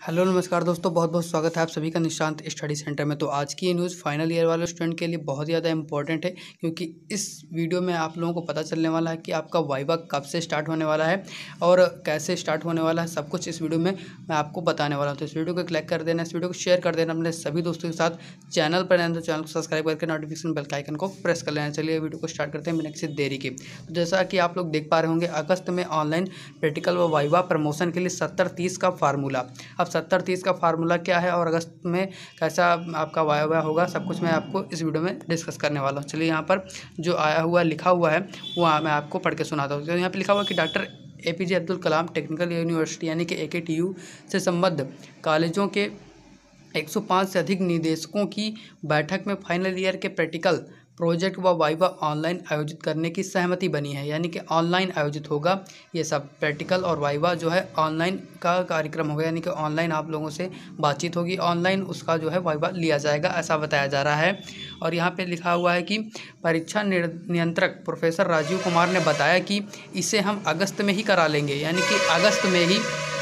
Hello, नमस्कार दोस्तों बहुत बहुत स्वागत है आप सभी का निशांत स्टडी सेंटर में। तो आज की ये न्यूज़ फाइनल ईयर वाले स्टूडेंट के लिए बहुत ज़्यादा इंपॉर्टेंट है, क्योंकि इस वीडियो में आप लोगों को पता चलने वाला है कि आपका वाइवा कब से स्टार्ट होने वाला है और कैसे स्टार्ट होने वाला है, सब कुछ इस वीडियो में मैं आपको बताने वाला हूँ। तो इस वीडियो को क्लिक कर देना, इस वीडियो को शेयर कर देना, अपने सभी दोस्तों के साथ चैनल पर रहना तो चैनल को सब्सक्राइब करके नोटिफिकेशन बेल आइकन को प्रेस कर लेना। चलिए, वीडियो को स्टार्ट करते हैं बिना किसी देरी की। तो जैसा कि आप लोग देख पा रहे होंगे, अगस्त में ऑनलाइन प्रैक्टिकल व वाइवा प्रमोशन के लिए सत्तर तीस का फार्मूला। अब सत्तर तीस का फार्मूला क्या है और अगस्त में कैसा आपका वाया हुआ होगा, सब कुछ मैं आपको इस वीडियो में डिस्कस करने वाला हूँ। चलिए यहाँ पर जो आया हुआ, लिखा हुआ है, वो मैं आपको पढ़ के सुनाता हूँ। तो यहाँ पर लिखा हुआ कि doctor A P J Abdul Kalam technical university यानी कि ए के टी यू से संबद्ध कॉलेजों के 105 से अधिक निदेशकों की बैठक में फाइनल ईयर के प्रैक्टिकल प्रोजेक्ट व वाइवा ऑनलाइन आयोजित करने की सहमति बनी है, यानी कि ऑनलाइन आयोजित होगा। ये सब प्रैक्टिकल और वाइवा जो है, ऑनलाइन का कार्यक्रम होगा, यानी कि ऑनलाइन आप लोगों से बातचीत होगी। ऑनलाइन उसका जो है, वाइवा लिया जाएगा, ऐसा बताया जा रहा है। और यहाँ पे लिखा हुआ है कि परीक्षा नियंत्रक प्रोफेसर राजीव कुमार ने बताया कि इसे हम अगस्त में ही करा लेंगे, यानी कि अगस्त में ही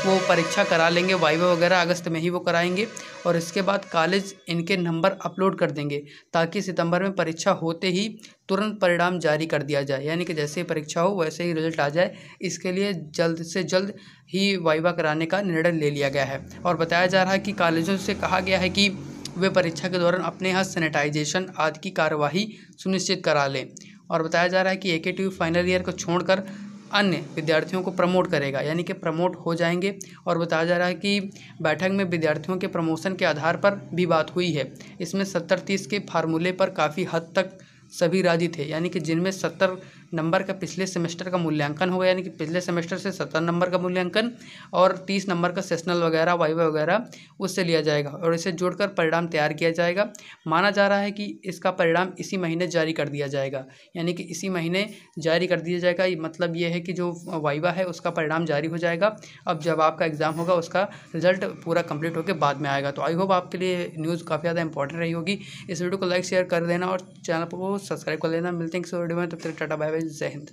वो परीक्षा करा लेंगे, वाइवा वगैरह अगस्त में ही वो कराएँगे और इसके बाद कॉलेज इनके नंबर अपलोड कर देंगे ताकि सितंबर में परीक्षा होते ही तुरंत परिणाम जारी कर दिया जाए। यानी कि जैसे ही परीक्षा हो, वैसे ही रिज़ल्ट आ जाए। इसके लिए जल्द से जल्द ही वाइवा कराने का निर्णय ले लिया गया है और बताया जा रहा है कि कॉलेजों से कहा गया है कि वे परीक्षा के दौरान अपने यहाँ सैनिटाइजेशन आदि की कार्यवाही सुनिश्चित करा लें और बताया जा रहा है कि ए के फाइनल ईयर को छोड़कर अन्य विद्यार्थियों को प्रमोट करेगा, यानी कि प्रमोट हो जाएँगे। और बताया जा रहा है कि बैठक में विद्यार्थियों के प्रमोशन के आधार पर भी बात हुई है। इसमें सत्तर तीस के फार्मूले पर काफ़ी हद तक सभी राज़ी थे, यानी कि जिनमें सत्तर नंबर का पिछले सेमेस्टर का मूल्यांकन होगा, यानी कि पिछले सेमेस्टर से सत्तर नंबर का मूल्यांकन और तीस नंबर का सेशनल वगैरह, वाइवा वगैरह, उससे लिया जाएगा और इसे जोड़कर परिणाम तैयार किया जाएगा। माना जा रहा है कि इसका परिणाम इसी महीने जारी कर दिया जाएगा, यानी कि इसी महीने जारी कर दिया जाएगा। मतलब ये है कि जो वाइवा है, उसका परिणाम जारी हो जाएगा। अब जब आपका एग्ज़ाम होगा, उसका रिज़ल्ट पूरा कंप्लीट होकर बाद में आएगा। तो आई होप आपके लिए न्यूज़ काफ़ी ज़्यादा इंपॉर्टेंट रही होगी। इस वीडियो को लाइक, शेयर कर देना और चैनल को सब्सक्राइब कर लेना। मिलते हैं इस वीडियो में, तब तक टाटा बाय बाय जय हिंद